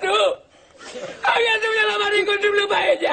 ¡Tú! ¡Había subido la mano con triple paella!